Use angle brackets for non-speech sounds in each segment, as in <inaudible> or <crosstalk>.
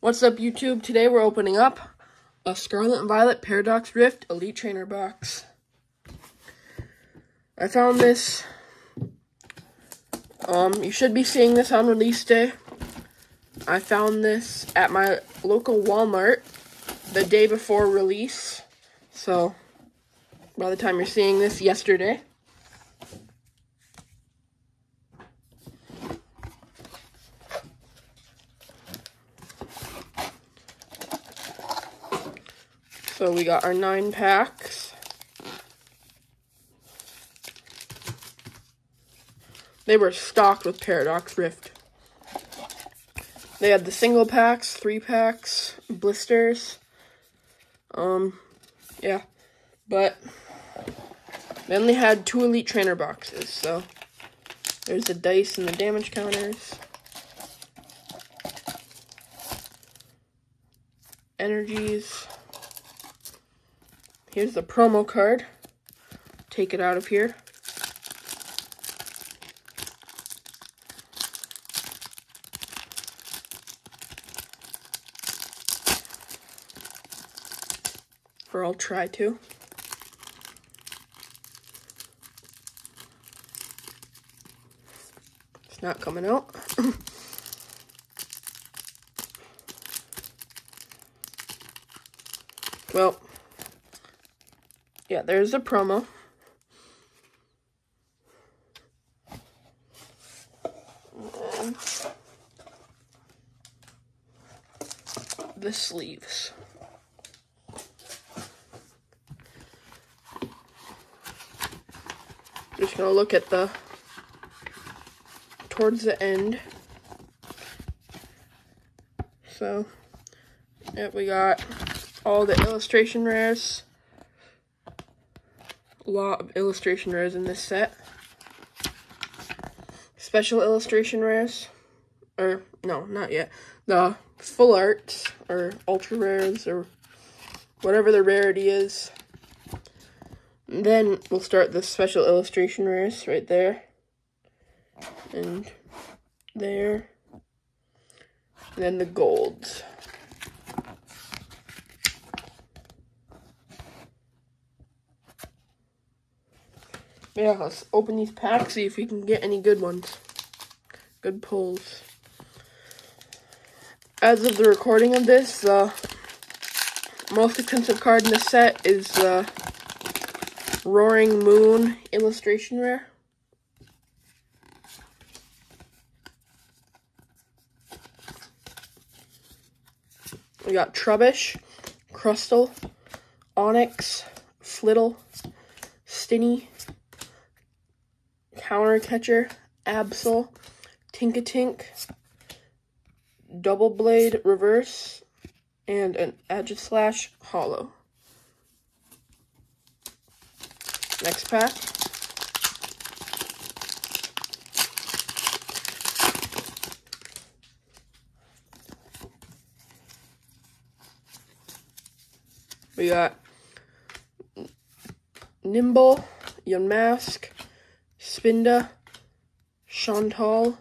What's up, YouTube? Today we're opening up a Scarlet and Violet Paradox Rift Elite Trainer box. I found this. Um, you should be seeing this on release day. I found this at my local Walmart the day before release. So, by the time you're seeing this, yesterday. So we got our nine packs. They were stocked with Paradox Rift. They had the single packs, three packs, blisters. Um, yeah. But they only had two Elite Trainer boxes, so there's the dice and the damage counters. Energies. Here's the promo card. Take it out of here. Or I'll try to. It's not coming out. <laughs> well, yeah, there's a promo. the sleeves. Just gonna look at the towards the end. So, yeah, we got all the illustration rares lot of illustration rares in this set. Special illustration rares. Or, no, not yet. The full arts, or ultra rares, or whatever the rarity is. And then we'll start the special illustration rares right there. And there. And then the golds. Yeah, let's open these packs, see if we can get any good ones. Good pulls. As of the recording of this, the uh, most expensive card in the set is the uh, Roaring Moon illustration rare. We got Trubbish, Crustle, Onix, Flittle, Stinny, Counter Catcher, Absol, Tinkatink, Doublade Reverse, and an Edge Slash Holo. Next pack. We got Nymble, Yamask, Spinda, Chantal,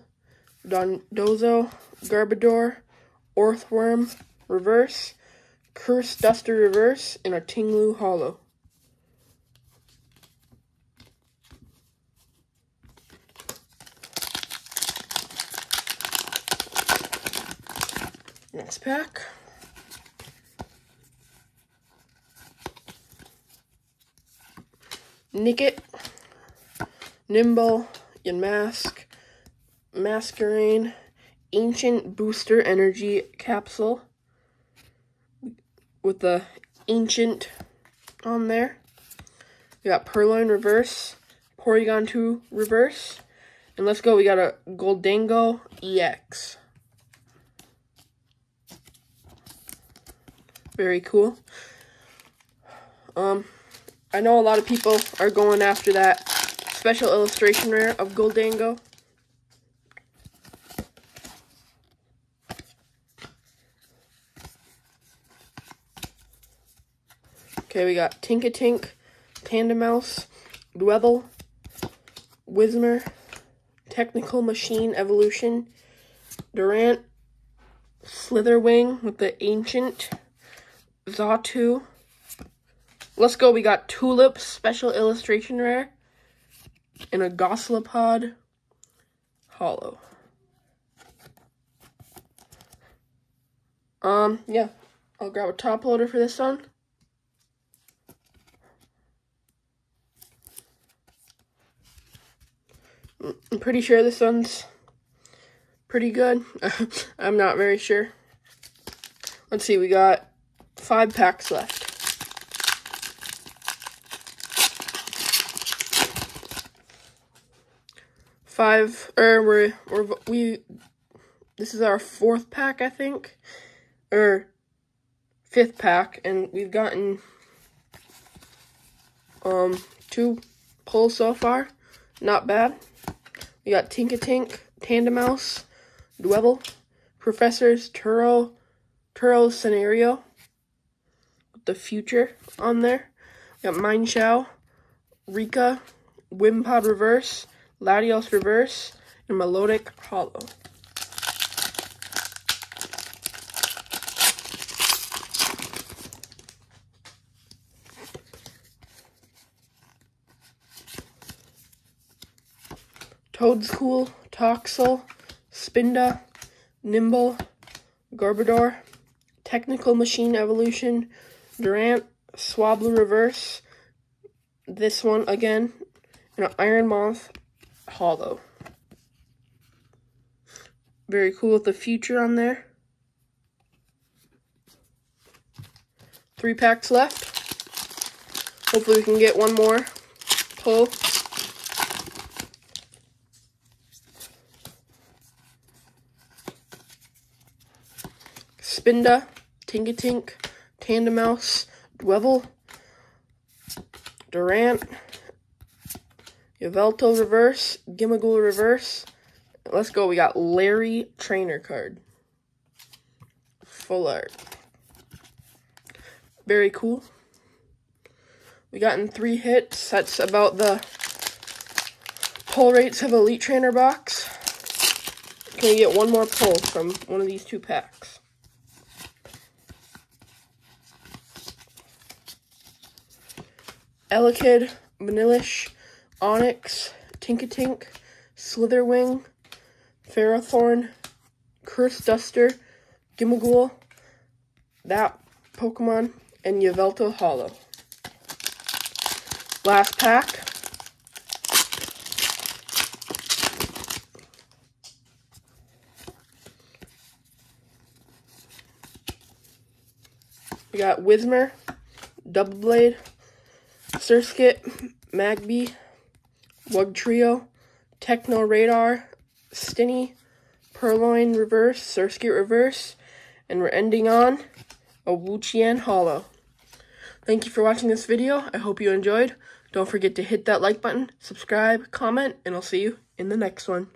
Dondozo, Garbodor, Orthworm, Reverse, Curse Duster Reverse, and a Ting-Lu Holo. Next pack. Nickit, Nymble, Yamask, Masquerain, Ancient Booster Energy Capsule with the Ancient on there. We got Purrloin Reverse, Porygon 2 Reverse, and let's go, we got a Gholdengo EX. Very cool. Um, I know a lot of people are going after that special illustration rare of Gholdengo. Okay, we got Tinkatink, Tandemaus, Dwebble, Whismur, Technical Machine Evolution, Durant, Slitherwing with the Ancient, Zatu. Let's go, we got Tulip, Special Illustration Rare, and a Gossifleur Holo. Um, yeah, I'll grab a top loader for this one. I'm pretty sure this one's pretty good. <laughs> I'm not very sure. Let's see, we got five packs left. Five, or we're, we're, we, this is our fourth pack, I think, or fifth pack, and we've gotten, um, two pulls so far. Not bad. We got Tinkatink, Mouse Dwebble, Professor's Turo, Turo Scenario, with the future on there. We got Mienshao, Rika, Wimpod Reverse, Latios Reverse, and Melodic Holo. Toedscool, Toxel, Spinda, Nymble, Garbodor, Technical Machine Evolution, Durant, Swablu Reverse, this one again, and an Iron Moth Holo. Very cool with the future on there. Three packs left. Hopefully we can get one more pull. Spinda, Tinkatink, Tandemaus, Dwebble, Durant, Yveltal Reverse, Gimmighoul Reverse. Let's go. We got Larry Trainer card. Full art. Very cool. We got in three hits. That's about the pull rates of Elite Trainer box. Can we get one more pull from one of these two packs? Elekid, Vanillish, Onix, Tinkatink, Slitherwing, Ferrothorn, Curse Duster, Gimmighoul, that Pokemon, and Yveltal Holo. Last pack. We got Whismur, Doublade, Surskit, Magby, Wugtrio, Techno Radar, Stinny, Purrloin Reverse, Surskit Reverse, and we're ending on a Wo-Chien Holo. Thank you for watching this video. I hope you enjoyed. Don't forget to hit that like button, subscribe, comment, and I'll see you in the next one.